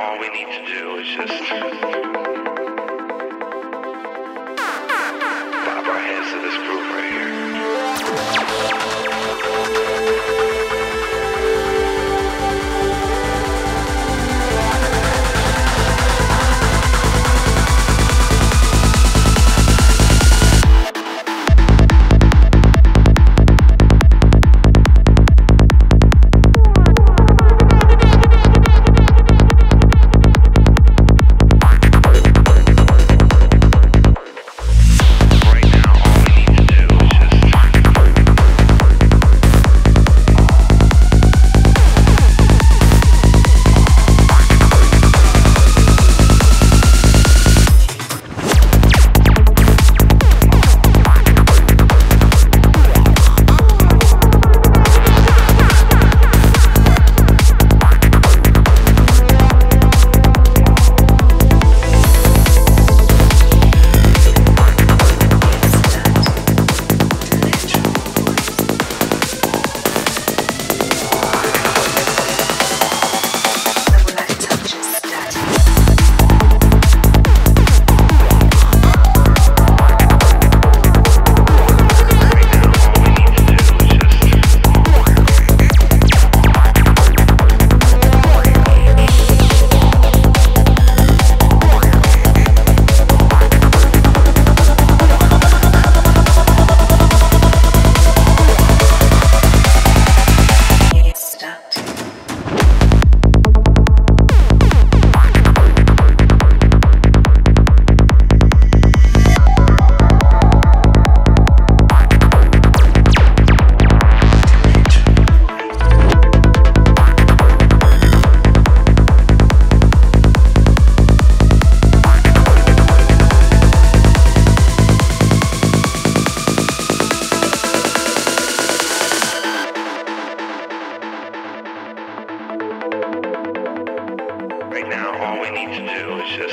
all we need to do is just bob our heads to this groove. Right now, all we need to do is just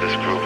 this group.